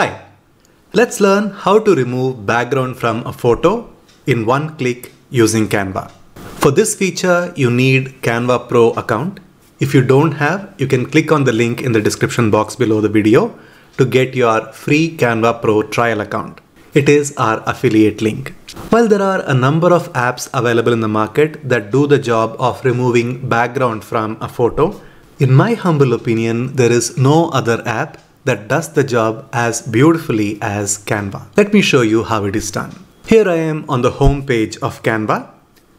Hi, let's learn how to remove background from a photo in one click using Canva. For this feature, you need Canva Pro account. If you don't have, you can click on the link in the description box below the video to get your free Canva Pro trial account. It is our affiliate link. While there are a number of apps available in the market that do the job of removing background from a photo, in my humble opinion, there is no other app that does the job as beautifully as Canva. Let me show you how it is done. Here I am on the home page of Canva.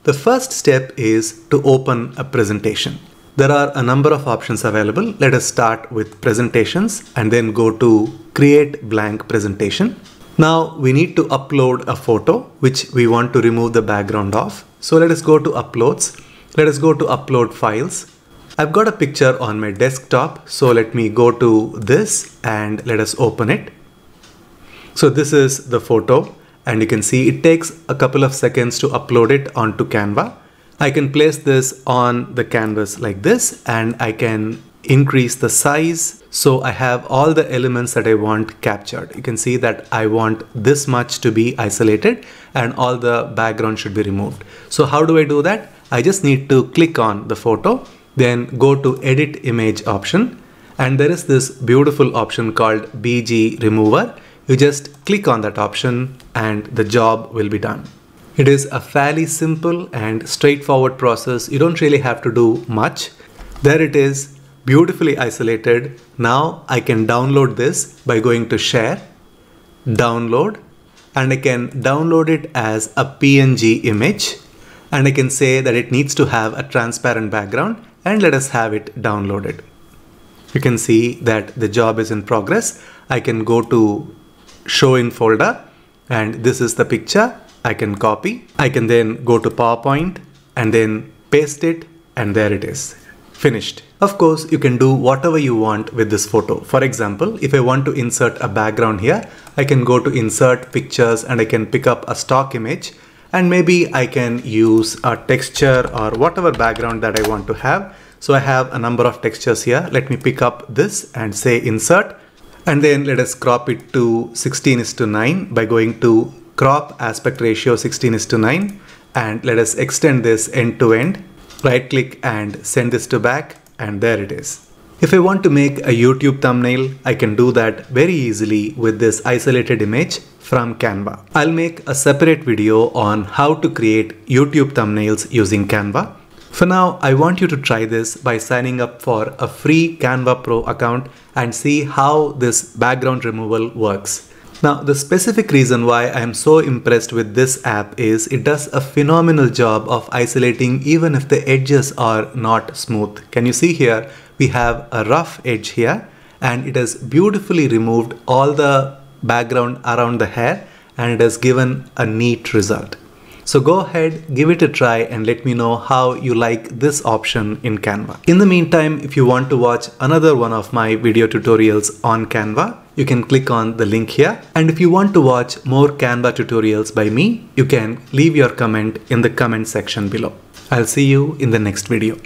The first step is to open a presentation. There are a number of options available. Let us start with presentations and then go to create blank presentation. Now we need to upload a photo which we want to remove the background of. So let us go to uploads. Let us go to upload files I've got a picture on my desktop. So let me go to this and let us open it. So this is the photo and you can see it takes a couple of seconds to upload it onto Canva. I can place this on the canvas like this and I can increase the size. So I have all the elements that I want captured. You can see that I want this much to be isolated and all the background should be removed. So how do I do that? I just need to click on the photo then go to edit image option and there is this beautiful option called BG remover. You just click on that option and the job will be done. It is a fairly simple and straightforward process. You don't really have to do much. There it is beautifully isolated. Now I can download this by going to share, download, and I can download it as a PNG image. And I can say that it needs to have a transparent background and let us have it downloaded. You can see that the job is in progress. I can go to show in folder and this is the picture I can copy. I can then go to PowerPoint and then paste it and there it is finished. Of course, you can do whatever you want with this photo. For example, if I want to insert a background here, I can go to insert pictures and I can pick up a stock image and maybe I can use a texture or whatever background that I want to have. So I have a number of textures here. Let me pick up this and say insert and then let us crop it to 16 is to 9 by going to crop aspect ratio 16 is to 9 and let us extend this end to end. Right click and send this to back and there it is. If I want to make a YouTube thumbnail, I can do that very easily with this isolated image from Canva. I'll make a separate video on how to create YouTube thumbnails using Canva. For now, I want you to try this by signing up for a free Canva Pro account and see how this background removal works. Now, the specific reason why I am so impressed with this app is it does a phenomenal job of isolating even if the edges are not smooth. Can you see here? We have a rough edge here and it has beautifully removed all the background around the hair and it has given a neat result. So go ahead, give it a try and let me know how you like this option in Canva. In the meantime, if you want to watch another one of my video tutorials on Canva, you can click on the link here. And if you want to watch more Canva tutorials by me, you can leave your comment in the comment section below. I'll see you in the next video.